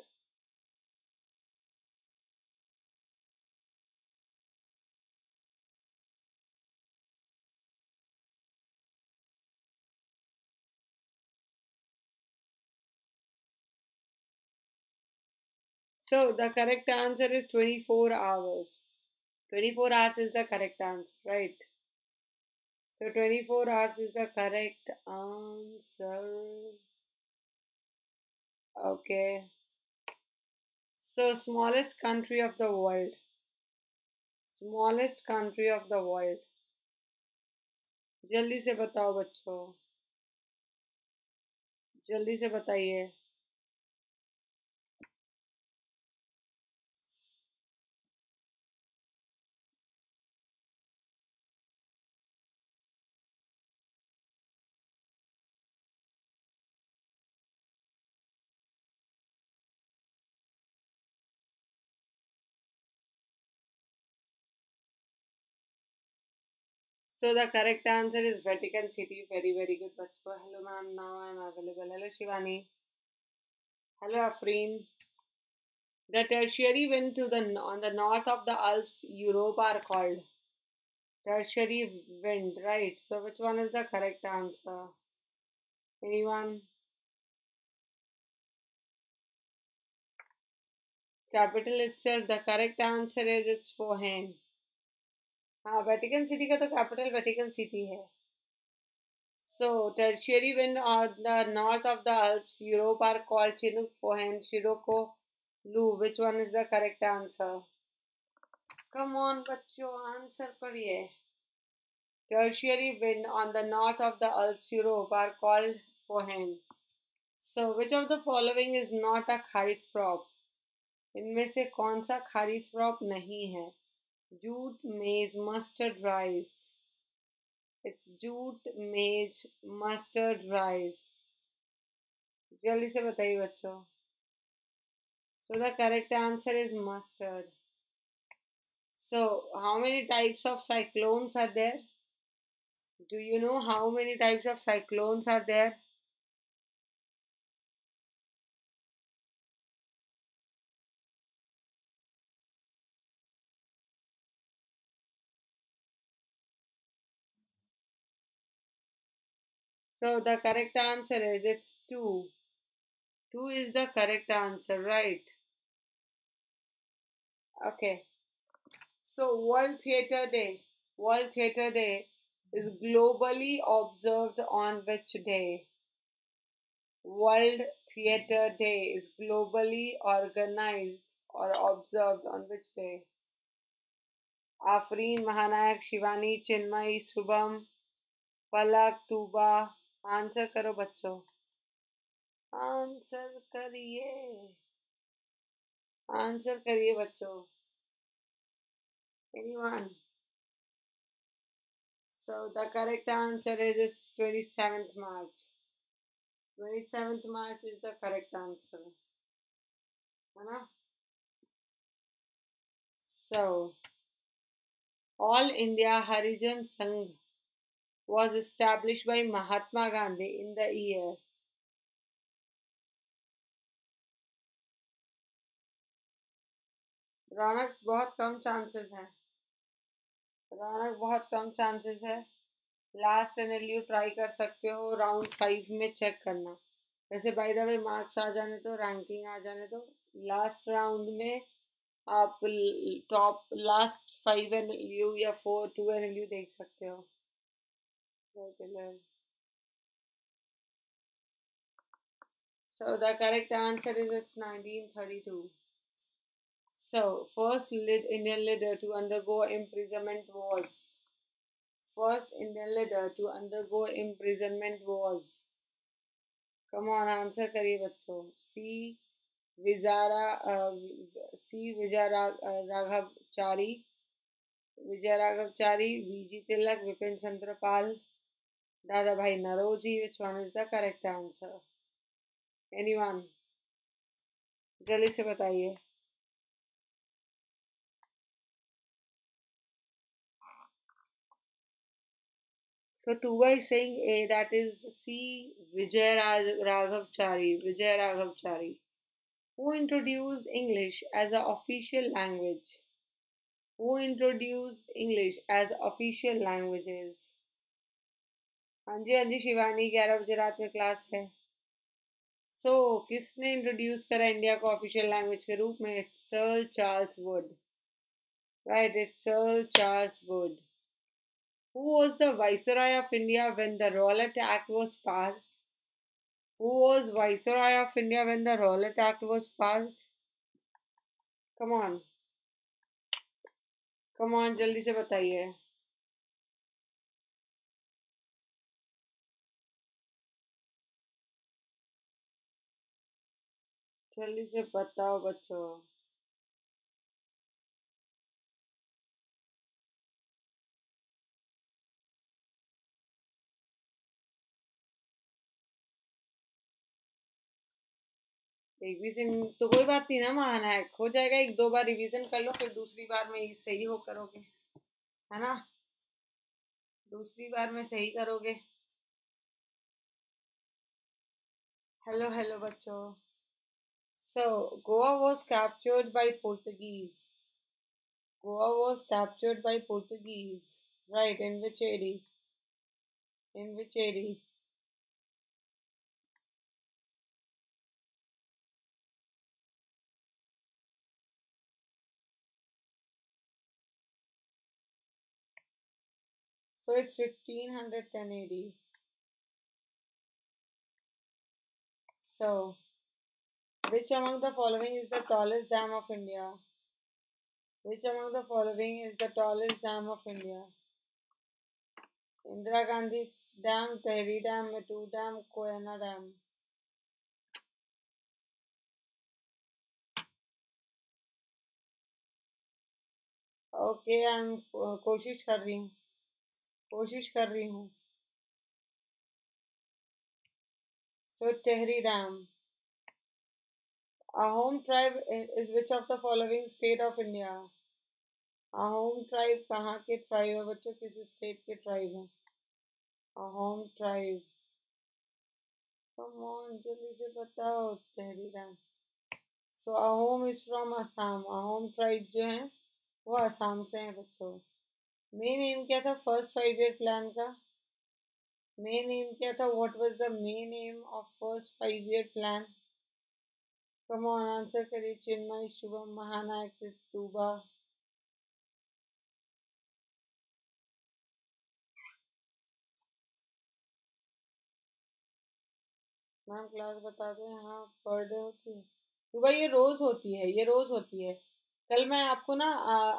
So the correct answer is 24 hours. 24 hours is the correct answer, right? So 24 hours is the correct answer. Okay. So smallest country of the world. Smallest country of the world. जल्दी से बताओ बच्चों जल्दी से बताइए So the correct answer is Vatican City. Very, very good. Bachcho. Hello, ma'am. Now I'm available. Hello, Shivani. Hello, Afreen. The tertiary wind to the on the north of the Alps, Europe, are called tertiary wind, right? So which one is the correct answer? Anyone? Capital itself, the correct answer is it's Fohane. हाँ Vatican city का तो capital Vatican city है। So tertiary wind north of the Alps Europe are called chinook foehn sirocco loo which one is the correct answer come on बच्चों answer करिए। Tertiary wind on the north of the Alps Europe are called foehn so which of the following is not a kharif crop इनमें से कौन सा kharif crop नहीं है? jute maize mustard rice it's jute maize mustard rice जल्दी से बताइए बच्चों so the correct answer is mustard so how many types of cyclones are there do you know how many types of cyclones are there So the correct answer is it's 2. 2 is the correct answer, right? Okay. So World Theatre Day. World Theatre Day is globally observed on which day? World Theatre Day is globally organized or observed on which day? Afreen, Mahanayak, Shivani, Chinmay, Subham, Palak, Tuba, answer करो बच्चों। Answer करिए। Answer करिए बच्चों। Anyone so the correct answer is it's twenty seventh March twenty seventh March is the correct answer है ना so all India हरिजन संघ was established by Mahatma Gandhi in the year रौनक बहुत कम चांसेस है। रौनक बहुत कम चांसेस है। लास्ट एनएलयू ट्राई कर सकते हो राउंड फाइव में चेक करना। वैसे बाय द वे मार्क्स आ जाने तो रैंकिंग आ जाने तो लास्ट राउंड में आप top last five N U four two N देख सकते हो। So the correct answer is it's 1932. So first Indian leader to undergo imprisonment was first Indian leader to undergo imprisonment was come on answer करिए बच्चों C विजारा C Vijay Raghav Chari Vijay Raghav Chari V G Tilak Vipin Chandra Pal Dada Bhai Naroji, which one is the correct answer? Anyone? जल्दी से बताइए So Tuba is saying A, that is C, Vijay Raghav Chari, Vijay Raghav Chari, who introduced English as an official language. Who introduced English as official languages? हाँ जी हाँ जी शिवानी ग्यारह बजे रात में class है। सो so, किसने इंट्रोड्यूस करा India को ऑफिशियल लैंग्वेज के रूप में? Sir Charles Wood right it sir Charles Wood who was the viceroy of India when the Rowlatt act was pass who was viceroy of India when the Rowlatt act was pass come on come on जल्दी से बताइए। जल्दी से बताओ बच्चों। Revision तो कोई बात नहीं ना महान है। हो जाएगा, एक दो बार रिवीजन कर लो, फिर दूसरी बार में सही हो करोगे, है ना? दूसरी बार में सही करोगे। हेलो हेलो बच्चों। So, Goa was captured by Portuguese. Goa was captured by Portuguese. Right, in which area? In which area? So it's 1510 AD. So which among the following is the tallest dam of India? Which among the following is the tallest dam of India? Indira Gandhi Dam, Tehri Dam, Metu Dam, Koyana Dam. Okay I am कोशिश कर रही हूँ कोशिश कर रही हूँ so Tehri dam Ahom tribe is which of the following state of India Ahom tribe कहाँ के ट्राइब है? बच्चों, किस स्टेट के ट्राइब है? अहोम ट्राइब कम ऑन जल्दी से बताओ Tehri dam so Ahom is from Assam Ahom tribe जो है, वो आसाम से हैं बच्चों। मेन एम क्या था? फ़र्स्ट फाइव ईयर प्लान का। मेन एम क्या था? What was the main aim of first five year plan come on answer करिए चिन्मय शुभम महानायक तूबा मैम क्लास बता दें हाँ पर डे होती है तो भाई ये रोज़ होती है, ये रोज़ होती है। कल मैं आपको ना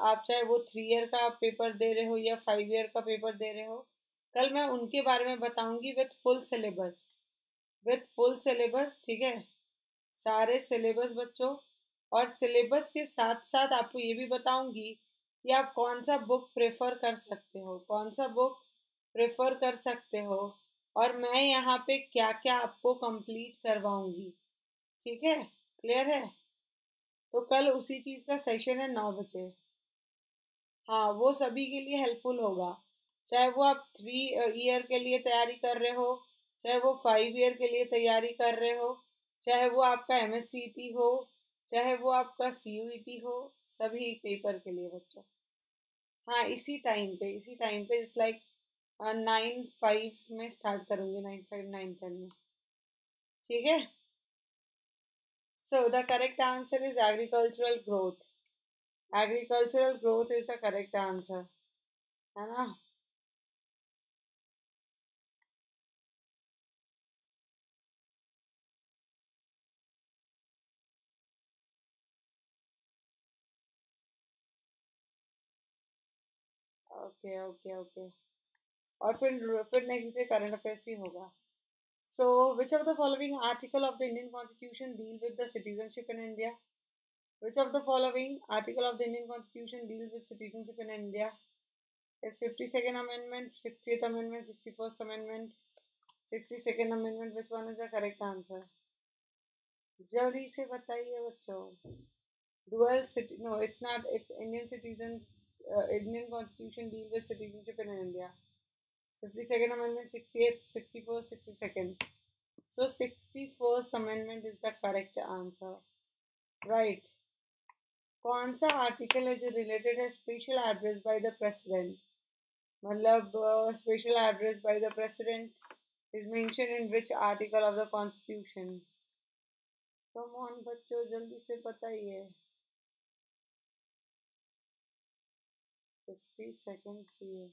आप चाहे वो थ्री ईयर का पेपर दे रहे हो या फाइव ईयर का पेपर दे रहे हो, कल मैं उनके बारे में बताऊँगी with full syllabus with full syllabus ठीक है? सारे सिलेबस बच्चों, और सिलेबस के साथ साथ आपको ये भी बताऊँगी कि आप कौन सा बुक प्रेफर कर सकते हो कौन सा बुक प्रेफर कर सकते हो, और मैं यहाँ पे क्या क्या आपको कंप्लीट करवाऊँगी। ठीक है? क्लियर है? तो कल उसी चीज़ का सेशन है नौ बजे। हाँ वो सभी के लिए हेल्पफुल होगा। चाहे वो आप थ्री ईयर के लिए तैयारी कर रहे हो, चाहे वो फाइव ईयर के लिए तैयारी कर रहे हो चाहे वो आपका एम एस हो, चाहे वो आपका सी हो, सभी पेपर के लिए बच्चों। हाँ इसी टाइम पे, इसी टाइम पे इट्स लाइक नाइन फाइव में स्टार्ट करूँगी नाइन फाइव नाइन टेन में। ठीक है? So the correct answer is agricultural growth agricultural growth is the correct answer है ना? Okay okay okay. और फिर फिर नेक्स्ट डे करंट अफेयर्स ही होगा। So which are the following article of the Indian constitution deal with the citizenship in India which are the following article of the Indian constitution deal with citizenship in India it's fifty second amendment sixty amendment sixty first amendment sixty second amendment which one is the correct answer जल्दी से बताइए बच्चों। Dual city no it's not it's Indian citizen uh, indian constitution deal with citizenship in india 52nd Amendment, 68th, 61st, 62nd. So 61st Amendment is the correct answer. Right. कौन सा article है जो related है special address by the president मतलब special address by the president is mention in which article of the constitution come on बच्चों जल्दी से बताइए फिफ्टी सेकेंड्स दिए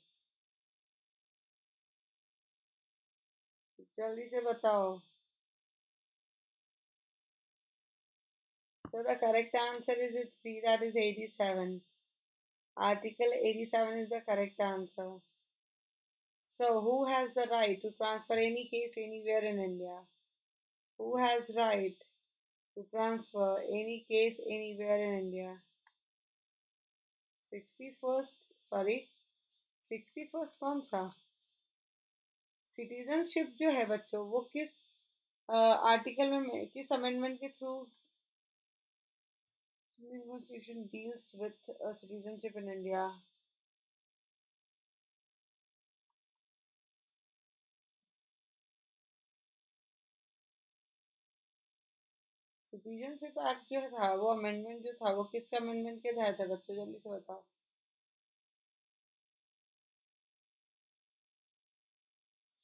जल्दी से बताओ So the correct answer is it's D, that is 87. Article 87 is the correct answer. So who has the right to transfer any case anywhere in India? Who has right to transfer any case anywhere in India? 61st, sorry, 61st कौन सा? Citizenship जो है बच्चों वो किस article में किस amendment के through deals with uh, citizenship in India. Citizenship act जो था वो अमेंडमेंट जो था वो किस अमेंडमेंट के तहत है? बच्चों जल्दी से बताओ।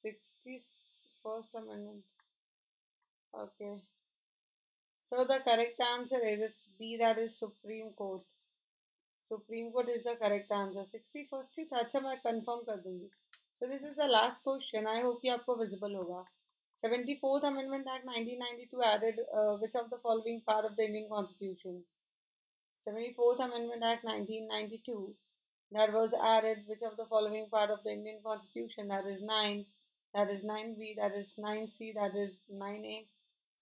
Sixty First Amendment. Okay. So the correct answer is it's B that is Supreme Court. Supreme Court is the correct answer. 61st था अच्छा मैं कंफर्म कर दूंगी. So this is the last question. I hope कि आपको visible होगा. 74th Amendment Act 1992 added uh, which of the following part of the Indian Constitution? 74th Amendment Act 1992 that was added which of the following part of the Indian Constitution? That is 9, that is 9B, that is 9C, that is 9A.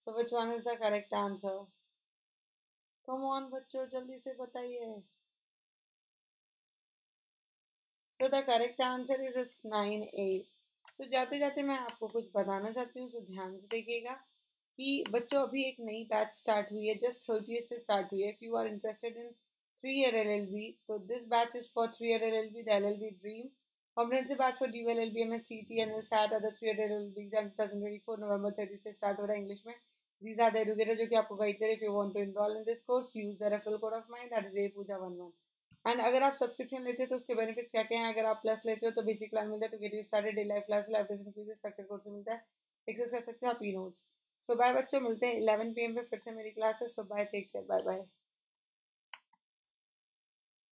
So which one is the correct answer? Come on बच्चों जल्दी से बताइए. So the correct answer is it's 9A. so, जाते जाते मैं आपको कुछ बताना चाहती हूँ सो ध्यान से देखिएगा कि बच्चों अभी एक नई बैच स्टार्ट हुई है जस्ट थर्टी से स्टार्ट हुई है if you are interested in three year L L B तो this batch is for three year L L B the L L B dream comprehensive batch for D L B M S C T N L SAT other three year L B exam two thousand twenty four November thirty से start हो रहा है English में। These are the educator जो कि आपको guide करे if you want to enrol in this course use the referral code of mind that is A Pooja one one and अगर आप सब्सक्रिप्शन लेते हो तो उसके बेनिफिट्स क्या क्या हैं? अगर आप प्लस लेते हो तो बेसिक प्लान मिलता है तो get you started day life class life structure course मिलता है। एक्सेस कर सकते हो आप ई नोट्स सो बाय बच्चों, मिलते हैं इलेवन पी एम पे, फिर से मेरी क्लास है so bye take care bye bye